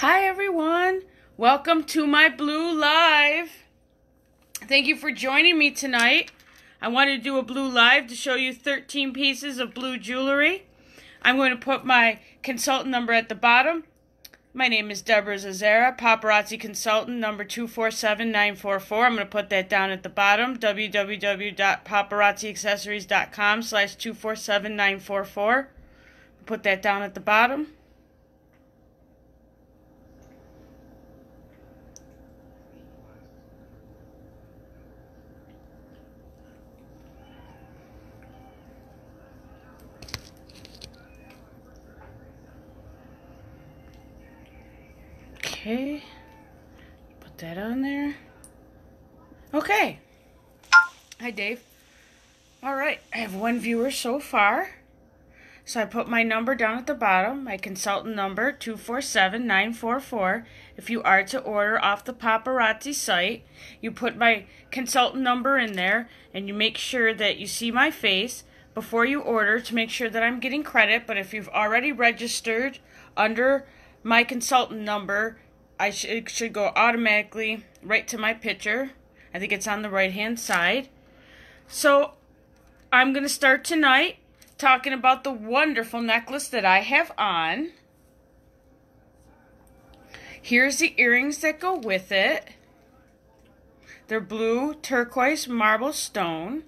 Hi, everyone. Welcome to my Blue Live. Thank you for joining me tonight. I wanted to do a Blue Live to show you 13 pieces of blue jewelry. I'm going to put my consultant number at the bottom. My name is Debra Zazzara, paparazzi consultant number 247944. I'm going to put that down at the bottom, www.paparazziaccessories.com slash 247944. Put that down at the bottom. Okay. Put that on there. Okay. Hi, Dave. All right. I have one viewer so far. So I put my number down at the bottom, my consultant number, 247944. If you are to order off the paparazzi site, you put my consultant number in there and you make sure that you see my face before you order to make sure that I'm getting credit. But if you've already registered under my consultant number, I sh- it should go automatically right to my picture. I think it's on the right hand side. So I'm going to start tonight talking about the wonderful necklace that I have on. Here's the earrings that go with it. They're blue turquoise marble stone.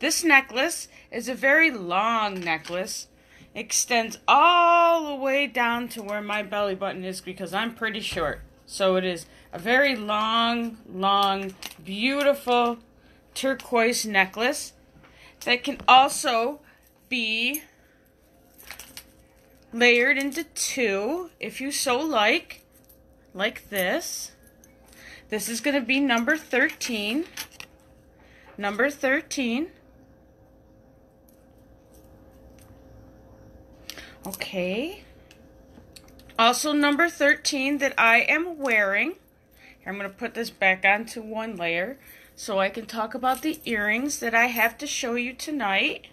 This necklace is a very long necklace extends all the way down to where my belly button is because I'm pretty short. So it is a very long, long, beautiful turquoise necklace that can also be layered into two if you so like, like this. This is going to be number 13. Number 13. Okay. Also number 13 that I am wearing. I'm going to put this back onto one layer so I can talk about the earrings that I have to show you tonight.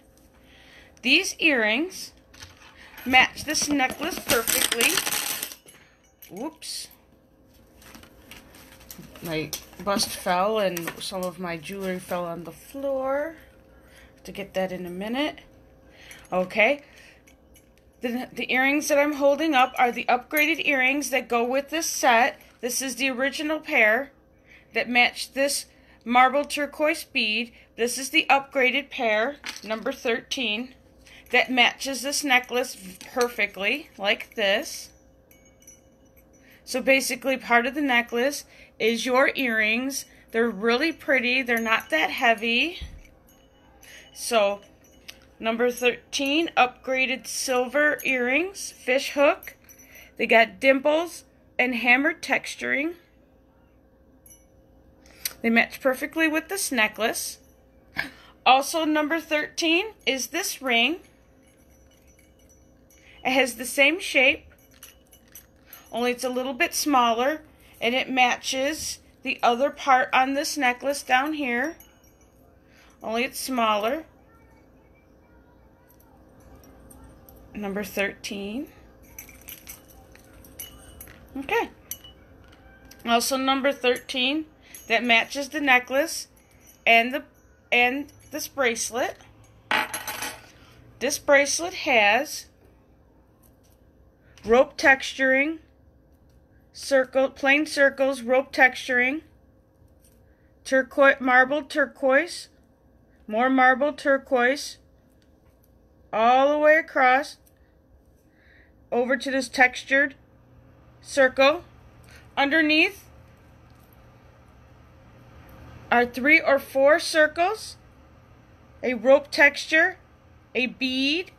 These earrings match this necklace perfectly. Whoops. My bust fell and some of my jewelry fell on the floor. To get that in a minute. Okay, the, the earrings that I'm holding up are the upgraded earrings that go with this set. This is the original pair that matched this marble turquoise bead. This is the upgraded pair, number 13, that matches this necklace perfectly, like this. So basically, part of the necklace is your earrings. They're really pretty. They're not that heavy. So Number 13, upgraded silver earrings, fish hook. They got dimples and hammered texturing. They match perfectly with this necklace. Also, number 13 is this ring. It has the same shape, only it's a little bit smaller, and it matches the other part on this necklace down here, only it's smaller. Number 13. Okay. Also number 13 that matches the necklace and the and this bracelet. This bracelet has rope texturing, circle plain circles, rope texturing, turquoise marble turquoise, more marble turquoise, all the way across over to this textured circle. Underneath are three or four circles, a rope texture, a bead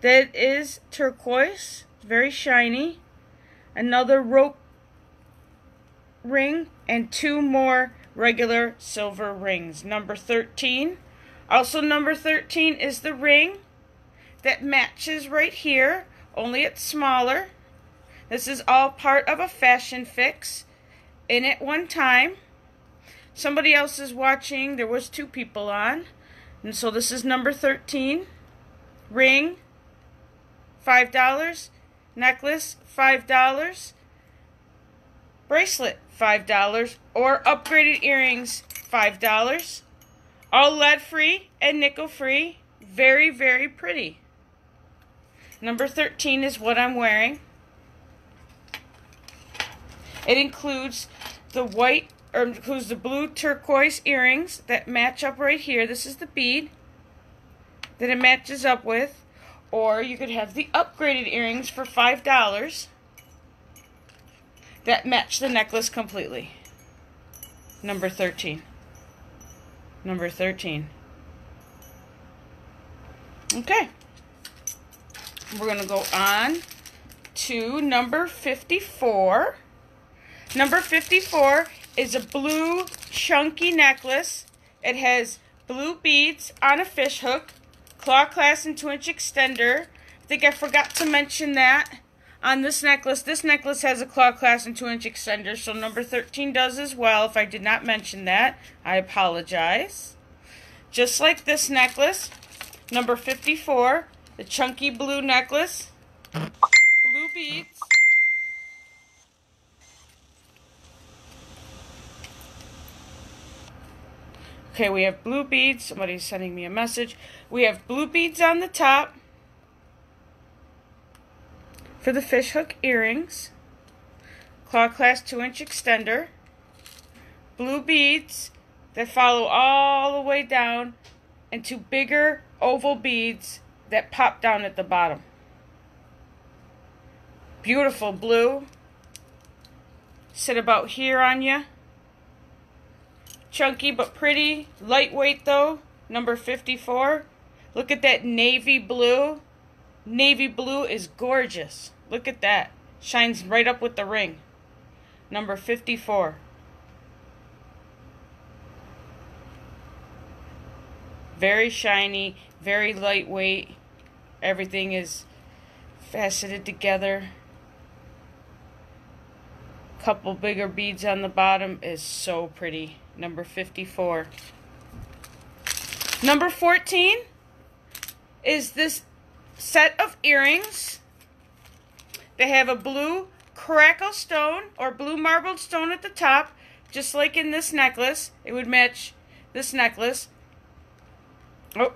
that is turquoise, very shiny, another rope ring, and two more regular silver rings. Number 13. Also number 13 is the ring that matches right here, only it's smaller. This is all part of a fashion fix in at one time. Somebody else is watching. There was two people on. And so this is number 13. Ring, $5. necklace, $5. Bracelet, $5. Or upgraded earrings, $5. All lead free and nickel free. Very, very pretty. Number 13 is what I'm wearing. It includes the white, or includes the blue turquoise earrings that match up right here. This is the bead that it matches up with. Or you could have the upgraded earrings for $5 that match the necklace completely. Number 13. Number 13. Okay. We're going to go on to number 54. Number 54 is a blue chunky necklace. It has blue beads on a fish hook, claw clasp and 2 inch extender. I think I forgot to mention that on this necklace. This necklace has a claw clasp and 2 inch extender, so number 13 does as well. If I did not mention that, I apologize. Just like this necklace, number 54, the chunky blue necklace, blue beads. Okay, we have blue beads. Somebody's sending me a message. We have blue beads on the top for the fishhook earrings, claw clasp 2 inch extender, blue beads that follow all the way down into bigger oval beads that pop down at the bottom. Beautiful blue. Sit about here on you. Chunky but pretty. Lightweight though. Number 54. Look at that navy blue. Navy blue is gorgeous. Look at that. Shines right up with the ring. Number 54. Very shiny, very lightweight. Everything is faceted together. Couple bigger beads on the bottom is so pretty. Number 54. Number 14 is this set of earrings. They have a blue crackle stone or blue marbled stone at the top, just like in this necklace. It would match this necklace. Oh,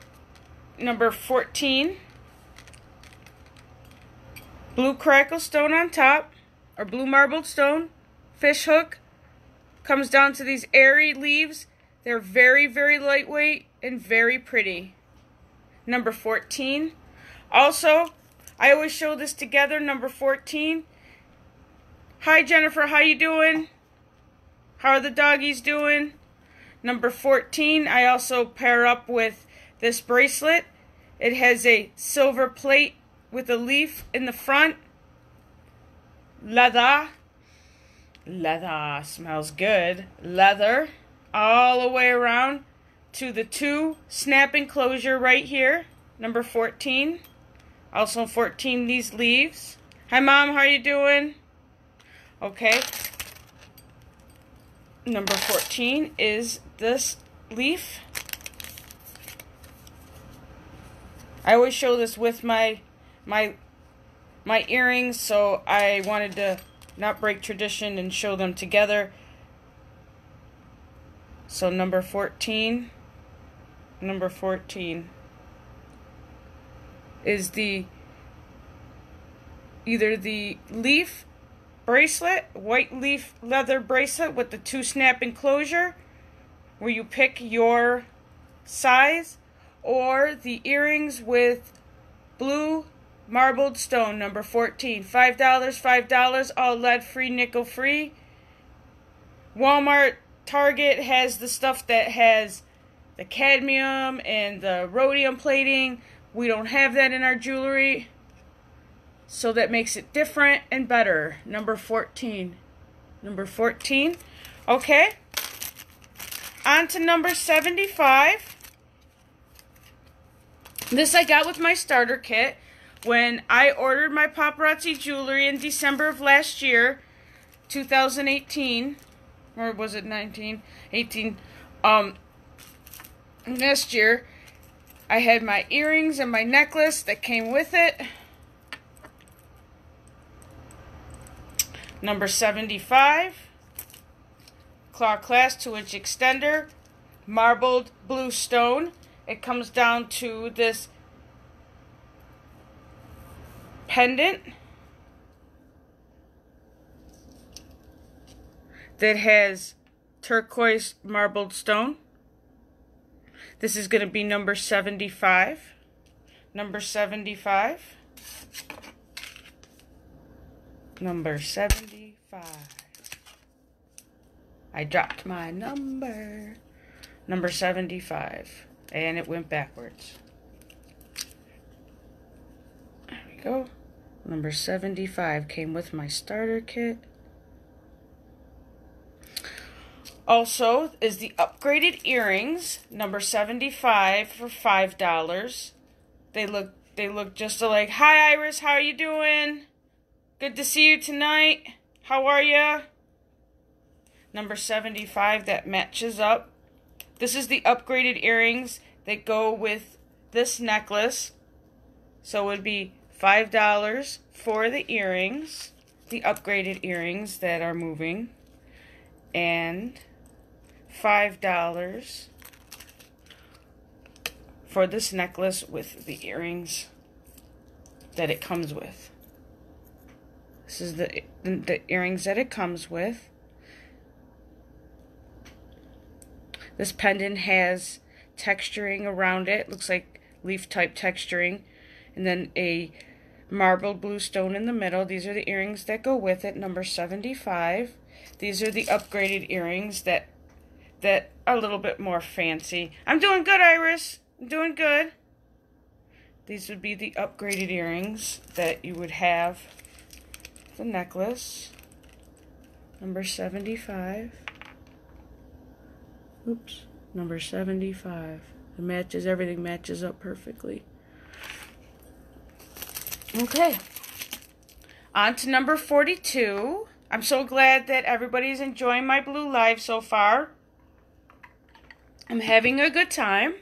number 14. Blue crackle stone on top, or blue marbled stone. Fish hook. Comes down to these airy leaves. They're very, very lightweight and very pretty. Number 14. Also, I always show this together, number 14. Hi Jennifer, how you doing? How are the doggies doing? Number 14, I also pair up with this bracelet. It has a silver plate with a leaf in the front. Leather. Leather smells good. Leather all the way around to the two snap enclosure right here. Number 14. Also 14 these leaves. Hi mom, how are you doing? Okay. Number 14 is this leaf. I always show this with my my my earrings, so I wanted to not break tradition and show them together. So number 14 number 14 is the either the leaf bracelet, white leaf leather bracelet with the two snap enclosure where you pick your size or the earrings with blue marbled stone number 14 $5 $5 all lead free nickel free. Walmart Target has the stuff that has the cadmium and the rhodium plating we don't have that in our jewelry. So that makes it different and better. Number 14. Number 14. Okay. On to number 75. This I got with my starter kit when I ordered my paparazzi jewelry in December of last year, 2018. Or was it 19? 18. Um, last year. I had my earrings and my necklace that came with it. Number 75, claw clasp 2 inch extender, marbled blue stone. It comes down to this pendant that has turquoise marbled stone. This is going to be number 75. Number 75. Number 75. I dropped my number. Number 75. And it went backwards. There we go. Number 75 came with my starter kit. Also is the upgraded earrings, number 75 for $5. They look they look just like, "Hi Iris, how are you doing? Good to see you tonight. How are you?" Number 75 that matches up. This is the upgraded earrings that go with this necklace. So it would be $5 for the earrings, the upgraded earrings that are moving, and $5 for this necklace with the earrings that it comes with. This is the, the earrings that it comes with. This pendant has texturing around it. Looks like leaf type texturing. And then a marbled blue stone in the middle. These are the earrings that go with it, number 75. These are the upgraded earrings that that a little bit more fancy. I'm doing good, Iris. I'm doing good. These would be the upgraded earrings that you would have. The necklace. Number 75. Oops. Number 75. It matches, everything matches up perfectly. Okay. On to number 42. I'm so glad that everybody's enjoying my blue live so far. I'm having a good time.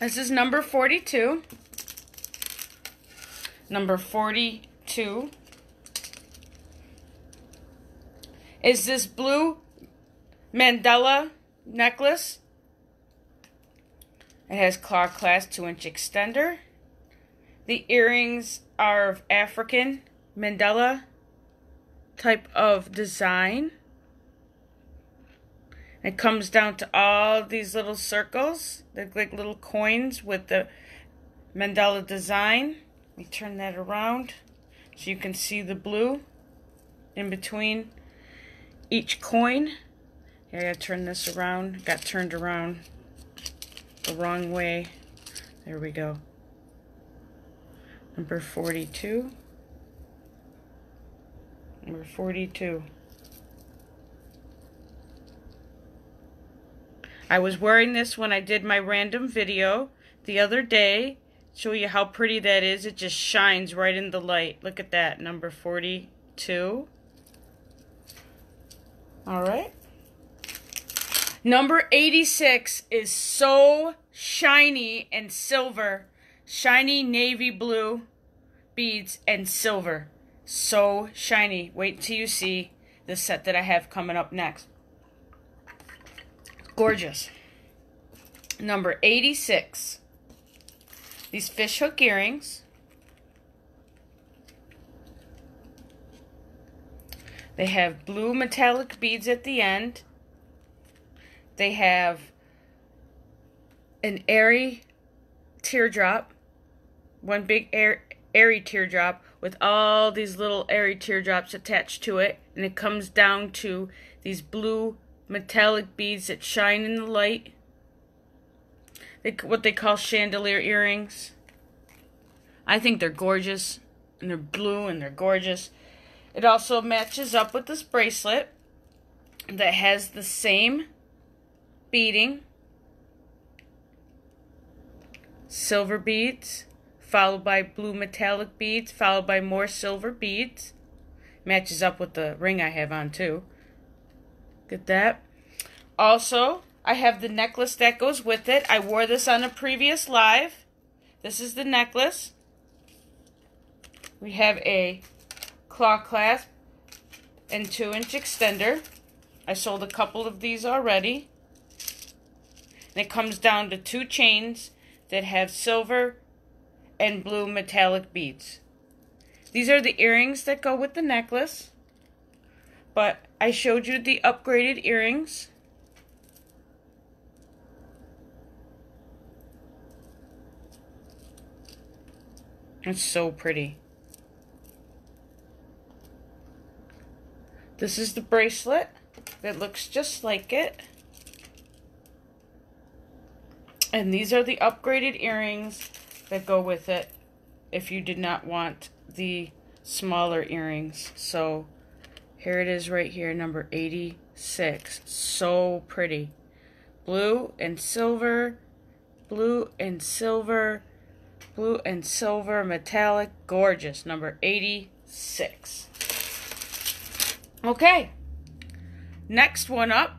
This is number 42. Number 42 is this blue Mandela necklace. It has claw clasp 2 inch extender. The earrings are of African Mandela type of design. It comes down to all these little circles. They're like little coins with the mandala design. Let me turn that around so you can see the blue in between each coin. Here, I gotta turn this around. Got turned around the wrong way. There we go. Number 42. Number 42. I was wearing this when I did my random video the other day. Show you how pretty that is. It just shines right in the light. Look at that, number 42. All right. Number 86 is so shiny and silver. Shiny navy blue beads and silver. So shiny. Wait till you see the set that I have coming up next. Gorgeous. Number 86. These fishhook earrings. They have blue metallic beads at the end. They have an airy teardrop. One big air, airy teardrop with all these little airy teardrops attached to it. And it comes down to these blue metallic beads that shine in the light. They, what they call chandelier earrings. I think they're gorgeous. And they're blue and they're gorgeous. It also matches up with this bracelet that has the same beading. Silver beads, followed by blue metallic beads, followed by more silver beads. Matches up with the ring I have on too. Get that. Also, I have the necklace that goes with it. I wore this on a previous live. This is the necklace. We have a claw clasp and 2 inch extender. I sold a couple of these already. And it comes down to two chains that have silver and blue metallic beads. These are the earrings that go with the necklace. But I showed you the upgraded earrings. It's so pretty. This is the bracelet that looks just like it. And these are the upgraded earrings that go with it if you did not want the smaller earrings. So here it is right here, number 86. So pretty. Blue and silver, blue and silver, blue and silver, metallic, gorgeous. Number 86. Okay. Next one up.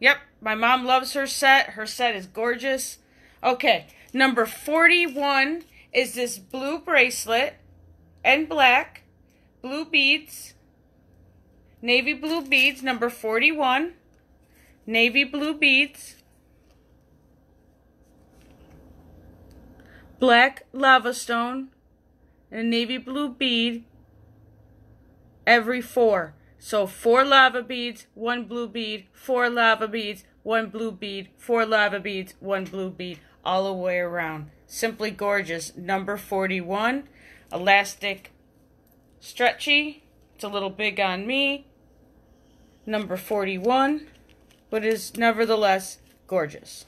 Yep, my mom loves her set. Her set is gorgeous. Okay, number 41 is this blue bracelet and black, blue beads, navy blue beads, number 41, navy blue beads, black lava stone, and a navy blue bead every four. So four lava beads, one blue bead, four lava beads, one blue bead, four lava beads, one blue bead, all the way around. Simply gorgeous. Number 41, elastic, stretchy. It's a little big on me. Number 41, but is nevertheless gorgeous.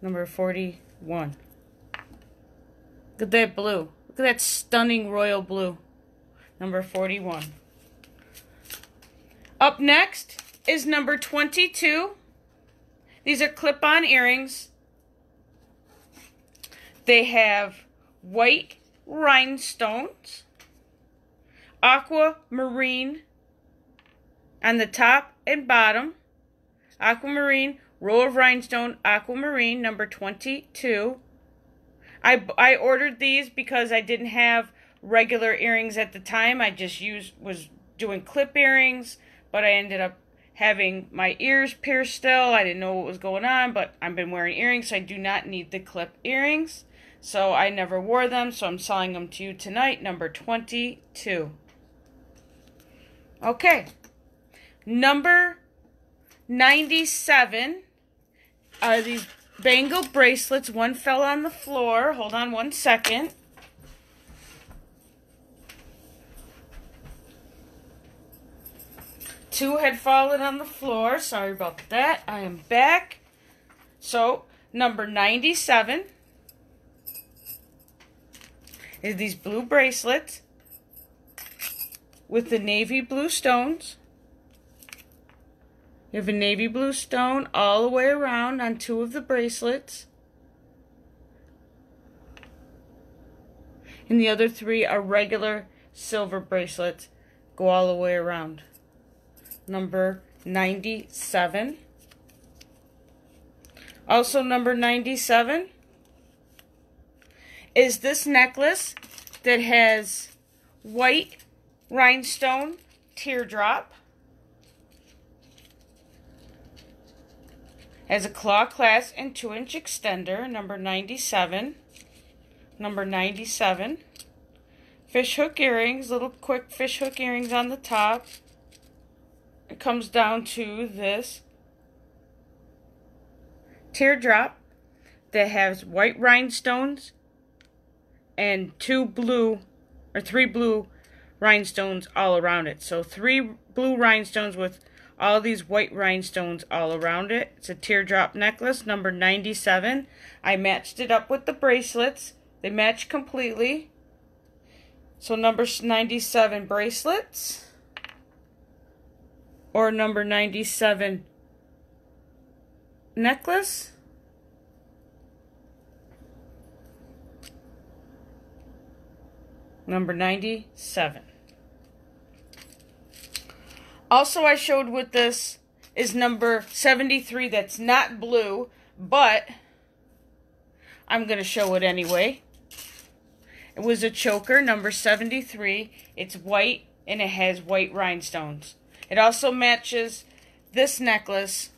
Number 41. Look at that blue. Look at that stunning royal blue. Number 41. Up next is number 22. These are clip-on earrings. They have white rhinestones, aquamarine on the top and bottom, aquamarine, row of rhinestone, aquamarine, number 22. I, I ordered these because I didn't have regular earrings at the time. I just used was doing clip earrings but I ended up having my ears pierced still. I didn't know what was going on, but I've been wearing earrings, so I do not need the clip earrings. So I never wore them, so I'm selling them to you tonight, number 22. Okay. Number 97 are these bangle bracelets. One fell on the floor. Hold on one second. Two had fallen on the floor. Sorry about that. I am back. So, number 97 is these blue bracelets with the navy blue stones. You have a navy blue stone all the way around on two of the bracelets. And the other three are regular silver bracelets. Go all the way around number 97. Also number 97 is this necklace that has white rhinestone teardrop. Has a claw clasp and 2 inch extender, number 97. Number 97. Fish hook earrings, little quick fish hook earrings on the top it comes down to this teardrop that has white rhinestones and two blue or three blue rhinestones all around it. So three blue rhinestones with all these white rhinestones all around it. It's a teardrop necklace, number 97. I matched it up with the bracelets. They match completely. So number 97 bracelets or number 97 necklace. Number 97. Also, I showed with this is number 73 that's not blue, but I'm going to show it anyway. It was a choker, number 73. It's white and it has white rhinestones. It also matches this necklace,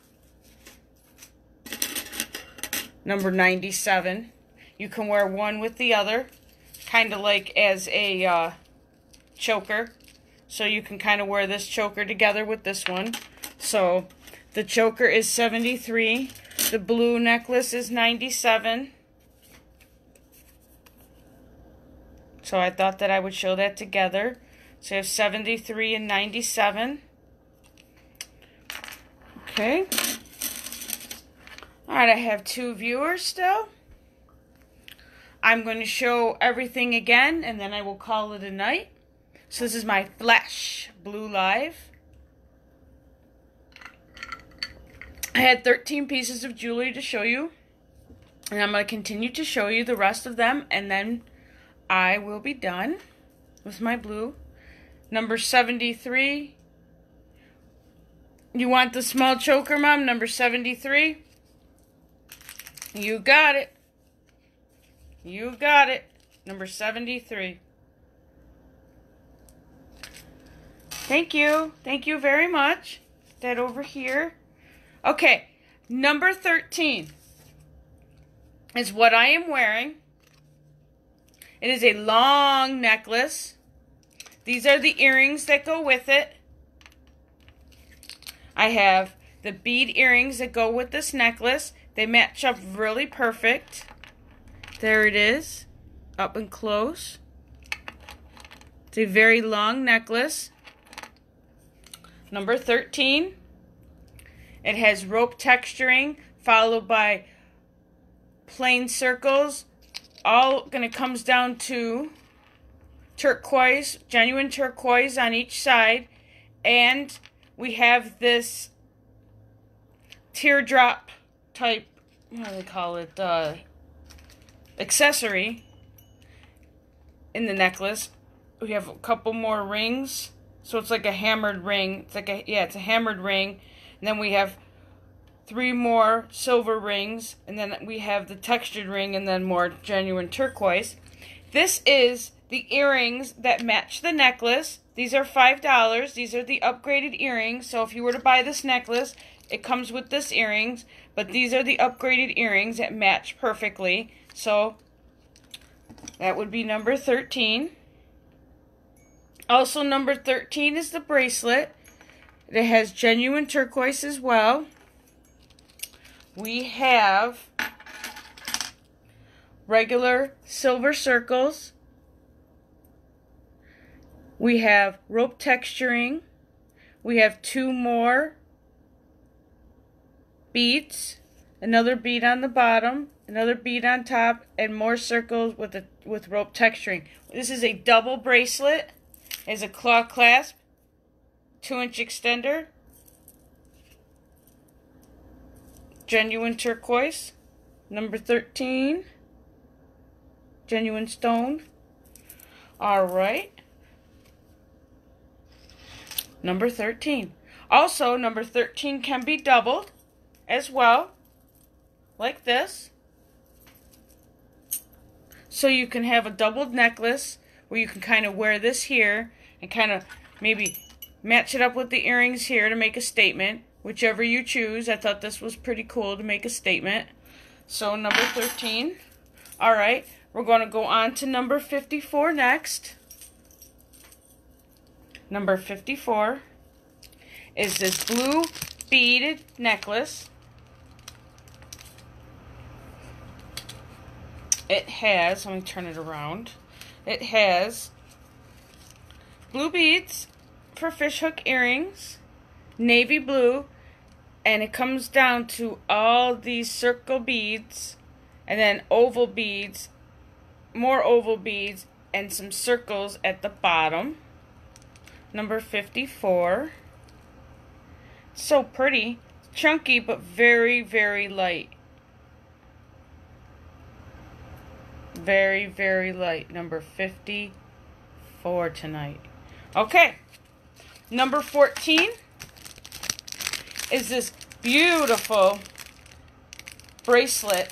number 97. You can wear one with the other, kind of like as a uh, choker. So you can kind of wear this choker together with this one. So the choker is 73. The blue necklace is 97. So I thought that I would show that together. So you have 73 and 97. Okay. All right, I have two viewers still. I'm going to show everything again, and then I will call it a night. So this is my Flash Blue Live. I had 13 pieces of jewelry to show you. And I'm going to continue to show you the rest of them, and then I will be done with my blue. Number 73. You want the small choker, Mom? Number 73? You got it. You got it. Number 73. Thank you. Thank you very much. That over here. Okay. Number 13 is what I am wearing. It is a long necklace. These are the earrings that go with it. I have the bead earrings that go with this necklace. They match up really perfect. There it is, up and close. It's a very long necklace. Number 13. It has rope texturing followed by plain circles. All going to comes down to turquoise, genuine turquoise on each side. And we have this teardrop type, what do they call it, uh, accessory in the necklace. We have a couple more rings. So it's like a hammered ring. It's like a, yeah, it's a hammered ring. And then we have three more silver rings. And then we have the textured ring and then more genuine turquoise. This is the earrings that match the necklace. These are $5. These are the upgraded earrings. So if you were to buy this necklace, it comes with this earrings. But these are the upgraded earrings that match perfectly. So that would be number 13. Also number 13 is the bracelet. It has genuine turquoise as well. We have regular silver circles. We have rope texturing. We have two more beads. Another bead on the bottom, another bead on top, and more circles with a with rope texturing. This is a double bracelet. Has a claw clasp, two inch extender, genuine turquoise, number 13, genuine stone. All right. Number 13. Also, number 13 can be doubled as well, like this. So you can have a doubled necklace where you can kind of wear this here and kind of maybe match it up with the earrings here to make a statement. Whichever you choose. I thought this was pretty cool to make a statement. So number 13. All right, we're going to go on to number 54 next. Number 54 is this blue beaded necklace. It has, let me turn it around. It has blue beads for fishhook earrings, navy blue, and it comes down to all these circle beads and then oval beads, more oval beads, and some circles at the bottom. Number 54. So pretty. Chunky, but very, very light. Very, very light. Number 54 tonight. Okay. Number 14 is this beautiful bracelet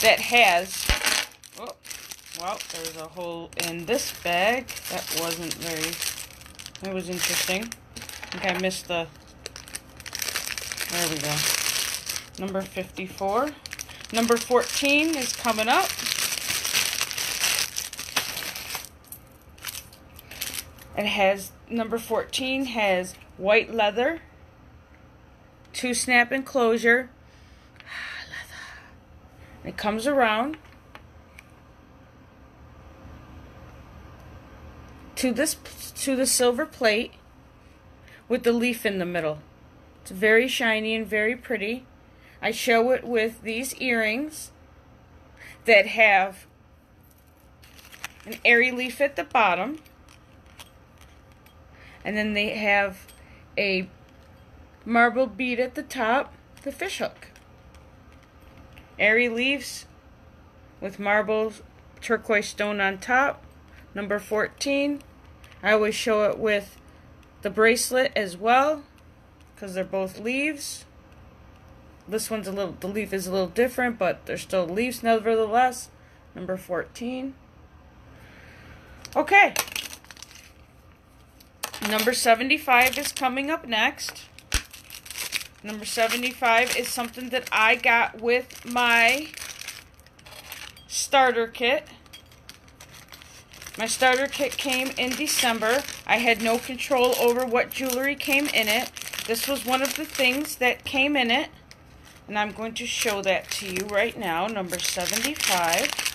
that has, oh, well, there's a hole in this bag. That wasn't very, that was interesting. I think I missed the, there we go. Number 54. Number 14 is coming up. It has, number 14 has white leather, two snap enclosure, ah, it comes around to this to the silver plate with the leaf in the middle. It's very shiny and very pretty. I show it with these earrings that have an airy leaf at the bottom. And then they have a marble bead at the top, the fish hook. Airy leaves with marble turquoise stone on top. Number 14. I always show it with the bracelet as well because they're both leaves. This one's a little, the leaf is a little different, but they're still leaves nevertheless. Number 14. Okay. Number 75 is coming up next. Number 75 is something that I got with my starter kit. My starter kit came in December. I had no control over what jewelry came in it. This was one of the things that came in it. And I'm going to show that to you right now. Number 75.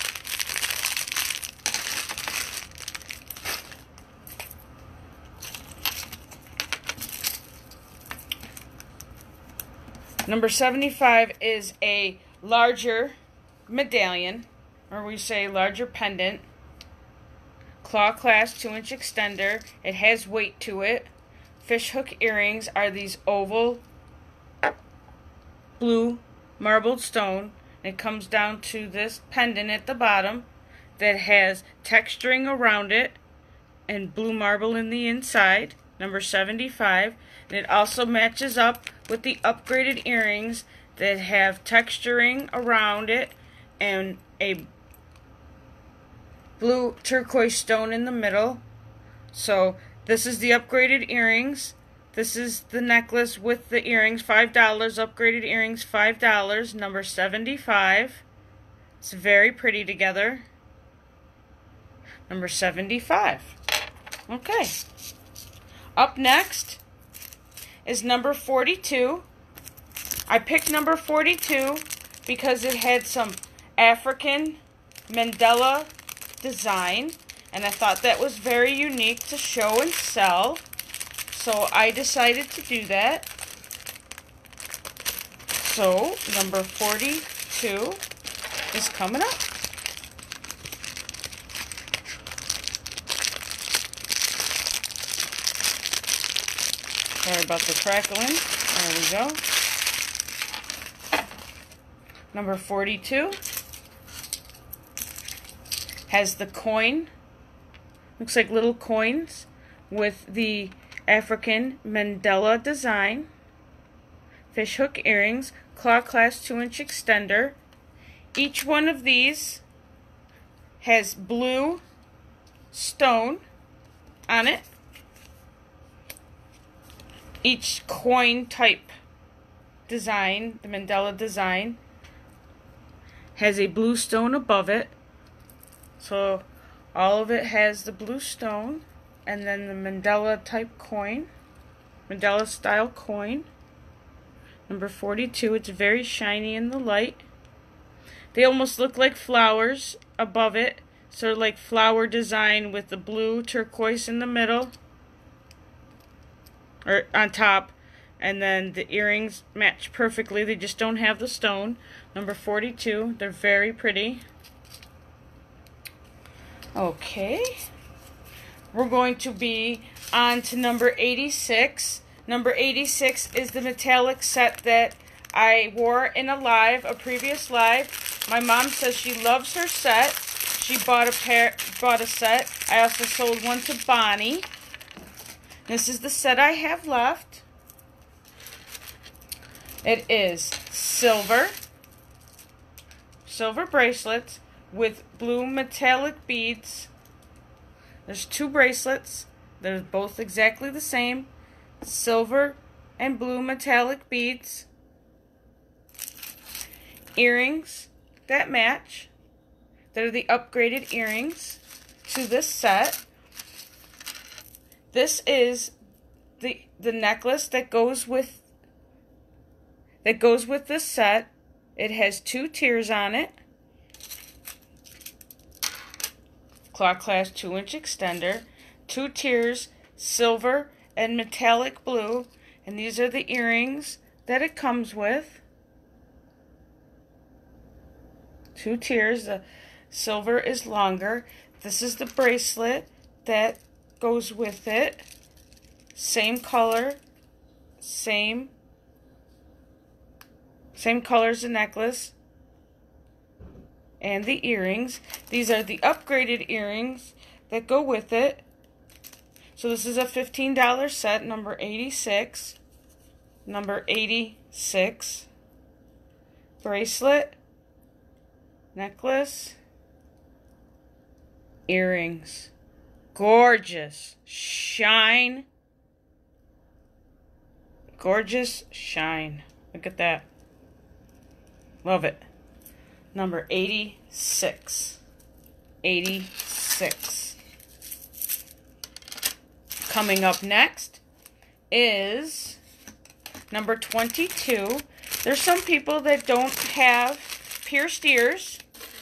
Number 75 is a larger medallion, or we say larger pendant. Claw clasp 2 inch extender. It has weight to it. Fish hook earrings are these oval blue marbled stone. It comes down to this pendant at the bottom that has texturing around it and blue marble in the inside. Number 75. And it also matches up with the upgraded earrings that have texturing around it and a blue turquoise stone in the middle. So this is the upgraded earrings. This is the necklace with the earrings, $5. Upgraded earrings, $5. Number 75. It's very pretty together. Number 75. Okay. Up next is number 42. I picked number 42 because it had some African Mandela design and I thought that was very unique to show and sell. So I decided to do that. So number 42 is coming up. Sorry about the crackling. There we go. Number 42 has the coin. Looks like little coins with the African Mandela design. Fish hook earrings. Claw clasp 2 inch extender. Each one of these has blue stone on it each coin type design, the Mandela design, has a blue stone above it. So all of it has the blue stone and then the Mandela type coin, Mandela style coin. Number 42, it's very shiny in the light. They almost look like flowers above it, sort of like flower design with the blue turquoise in the middle. Or on top. And then the earrings match perfectly. They just don't have the stone. Number 42 they're very pretty. Okay we're going to be on to number 86 number 86 is the metallic set that I wore in a live a previous live. My mom says she loves her set. She bought a pair bought a set. I also sold one to Bonnie. This is the set I have left. It is silver, silver bracelets with blue metallic beads. There's two bracelets. They're both exactly the same. Silver and blue metallic beads. Earrings that match. They're the upgraded earrings to this set. This is the the necklace that goes with that goes with this set. It has two tiers on it. Clock class 2 inch extender, two tiers, silver and metallic blue, and these are the earrings that it comes with. Two tiers, the silver is longer. This is the bracelet that goes with it. Same color, same same color as the necklace and the earrings. These are the upgraded earrings that go with it. So this is a $15 set, number 86. Number 86. Bracelet. Necklace. Earrings. Gorgeous. Shine. Gorgeous shine. Look at that. Love it. Number 86. 86. Coming up next is number 22. There's some people that don't have pierced ears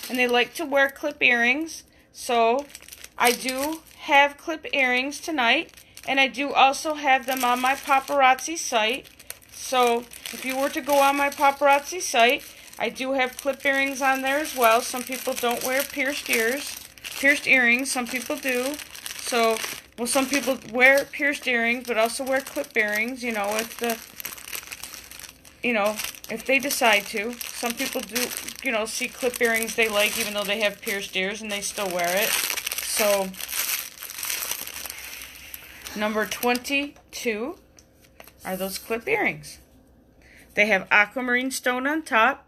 and they like to wear clip earrings. So I do have clip earrings tonight and I do also have them on my paparazzi site. So if you were to go on my paparazzi site, I do have clip earrings on there as well. Some people don't wear pierced ears, pierced earrings. Some people do. So, well, some people wear pierced earrings, but also wear clip earrings. You know, if the, you know, if they decide to. Some people do, you know, see clip earrings they like, even though they have pierced ears, and they still wear it. So, number 22 are those clip earrings. They have aquamarine stone on top,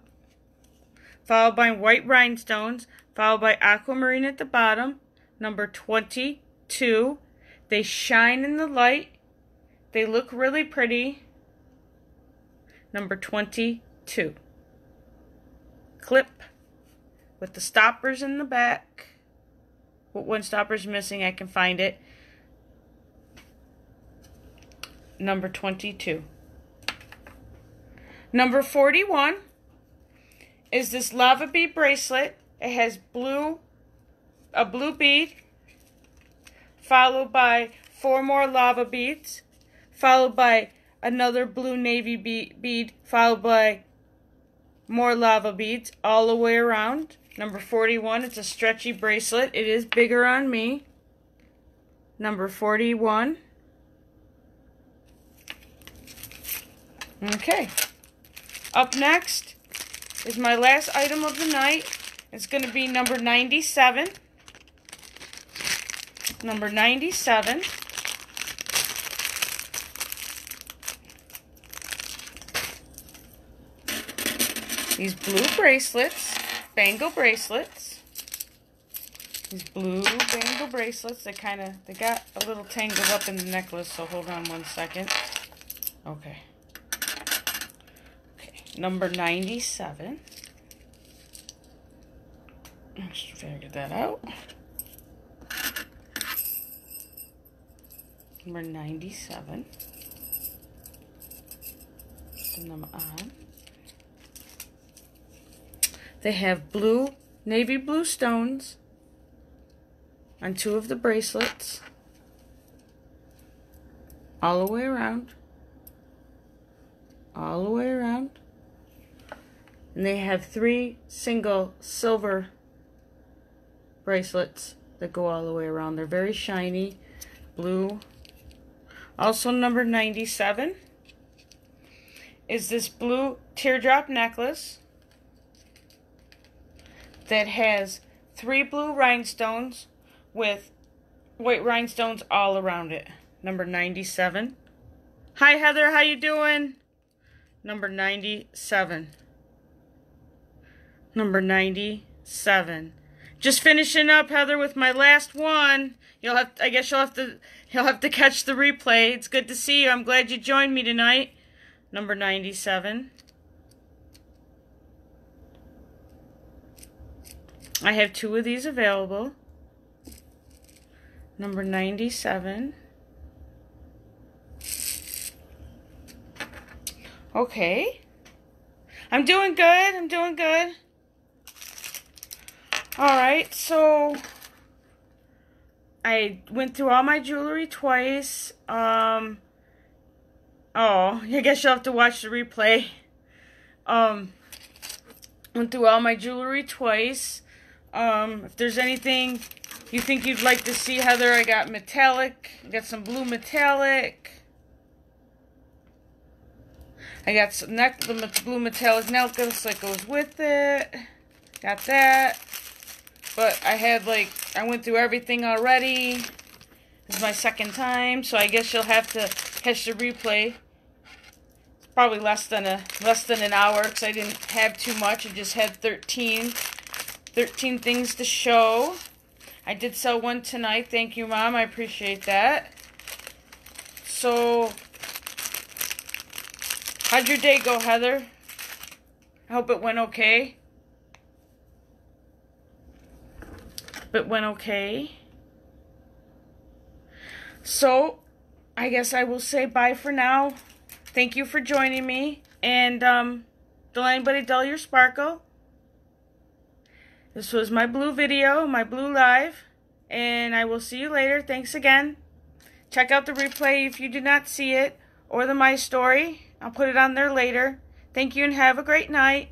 followed by white rhinestones, followed by aquamarine at the bottom. Number 22. They shine in the light. They look really pretty. Number 22. Clip with the stoppers in the back. One stopper's missing, I can find it. Number 22. Number 41 is this lava bead bracelet. It has blue, a blue bead, followed by four more lava beads, followed by another blue navy bead, followed by more lava beads all the way around. Number 41, it's a stretchy bracelet. It is bigger on me. Number 41. Okay. Up next is my last item of the night. It's going to be number 97. Number 97. These blue bracelets, bangle bracelets. These blue bangle bracelets, they kind of, they got a little tangled up in the necklace, so hold on one second. Okay number 97. Let's figure that out. Number 97. Put them on. They have blue, navy blue stones on two of the bracelets. All the way around. All the way around. And they have three single silver bracelets that go all the way around. They're very shiny, blue. Also number 97 is this blue teardrop necklace that has three blue rhinestones with white rhinestones all around it. Number 97. Hi Heather, how you doing? Number 97 number 97. just finishing up, Heather, with my last one. You'll have, I guess you'll have to, you'll have to catch the replay. It's good to see you. I'm glad you joined me tonight. Number 97. I have two of these available. Number 97. Okay. I'm doing good. I'm doing good. Alright, so I went through all my jewelry twice. Um Oh, I guess you'll have to watch the replay. Um went through all my jewelry twice. Um if there's anything you think you'd like to see, Heather, I got metallic. I got some blue metallic. I got some neck, the blue metallic necklace that goes with it. Got that. But I had like, I went through everything already. This is my second time, so I guess you'll have to catch the replay. It's probably less than a less than an hour because I didn't have too much. I just had 13, 13 things to show. I did sell one tonight. Thank you, Mom. I appreciate that. So, How'd your day go, Heather? I hope it went okay. It went okay. So, I guess I will say bye for now. Thank you for joining me. And, um, don't let anybody dull your sparkle. This was my blue video, my blue live. And I will see you later. Thanks again. Check out the replay if you did not see it or the My Story. I'll put it on there later. Thank you and have a great night.